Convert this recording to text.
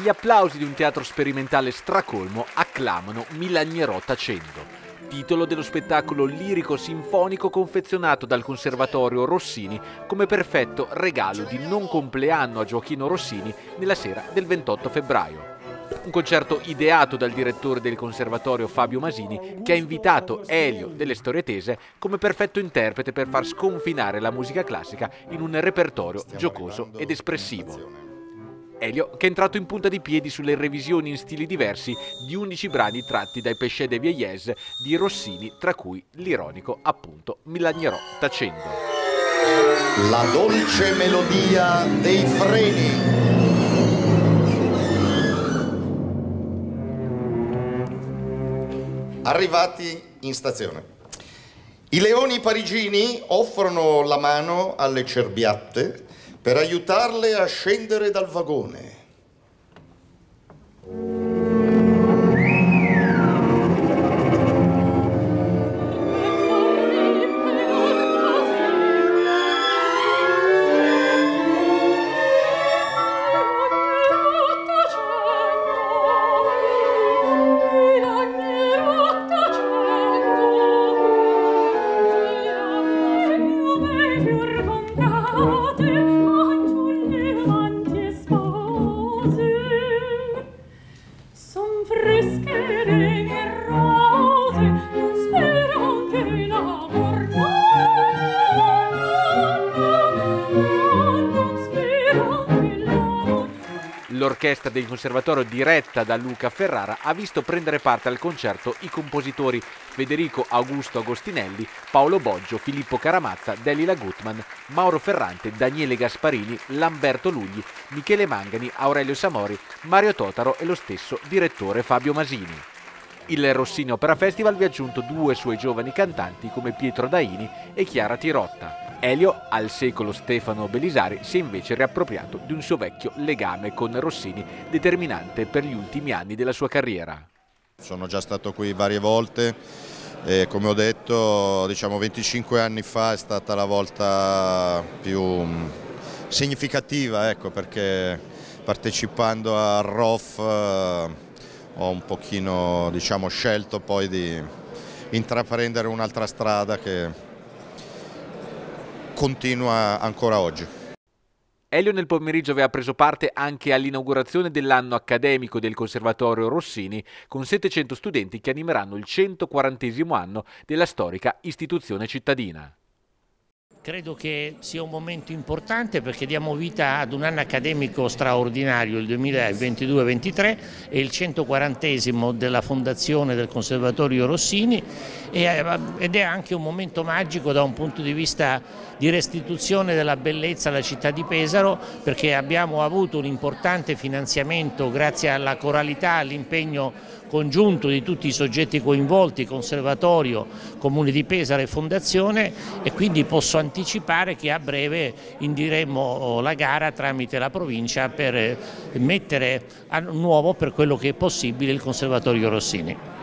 Gli applausi di un teatro sperimentale stracolmo acclamano Milagnerò tacendo titolo dello spettacolo lirico-sinfonico confezionato dal Conservatorio Rossini come perfetto regalo di non compleanno a Gioachino Rossini nella sera del 28 febbraio. Un concerto ideato dal direttore del conservatorio Fabio Masini che ha invitato Elio delle Storie Tese come perfetto interprete per far sconfinare la musica classica in un repertorio giocoso ed espressivo. Elio che è entrato in punta di piedi sulle revisioni in stili diversi di 11 brani tratti dai Pesce de Vieillez di Rossini, tra cui l'ironico appunto Milagnerò tacendo. La dolce melodia dei freni. Arrivati in stazione. I leoni parigini offrono la mano alle cerbiatte per aiutarle a scendere dal vagone. L'orchestra del conservatorio diretta da Luca Ferrara ha visto prendere parte al concerto i compositori Federico Augusto Agostinelli, Paolo Boggio, Filippo Caramazza, Delila Gutman, Mauro Ferrante, Daniele Gasparini, Lamberto Lugli, Michele Mangani, Aurelio Samori, Mario Totaro e lo stesso direttore Fabio Masini. Il Rossini Opera Festival vi ha aggiunto due suoi giovani cantanti come Pietro Daini e Chiara Tirotta. Elio, al secolo Stefano Belisari, si è invece riappropriato di un suo vecchio legame con Rossini, determinante per gli ultimi anni della sua carriera. Sono già stato qui varie volte e come ho detto diciamo 25 anni fa è stata la volta più mm, significativa ecco, perché partecipando al ROF eh, ho un pochino diciamo, scelto poi di intraprendere un'altra strada che continua ancora oggi. Elio nel pomeriggio aveva preso parte anche all'inaugurazione dell'anno accademico del Conservatorio Rossini con 700 studenti che animeranno il 140 anno della storica istituzione cittadina. Credo che sia un momento importante perché diamo vita ad un anno accademico straordinario, il 2022-23, è il 140 della fondazione del Conservatorio Rossini eh, ed è anche un momento magico da un punto di vista di restituzione della bellezza alla città di Pesaro perché abbiamo avuto un importante finanziamento grazie alla coralità, all'impegno congiunto di tutti i soggetti coinvolti, Conservatorio, Comune di Pesaro e Fondazione e quindi posso anticipare che a breve indiremo la gara tramite la provincia per mettere a nuovo per quello che è possibile il Conservatorio Rossini.